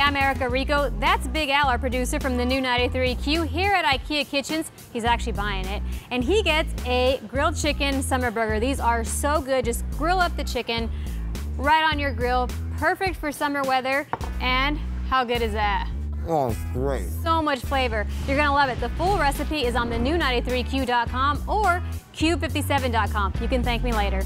I'm Erica Rico. That's Big Al, our producer from the new 93Q here at IKEA Kitchens. He's actually buying it. And he gets a grilled chicken summer burger. These are so good. Just grill up the chicken right on your grill. Perfect for summer weather. And how good is that? Oh, great. So much flavor. You're gonna love it. The full recipe is on the new 93Q.com or KUBE57.com. You can thank me later.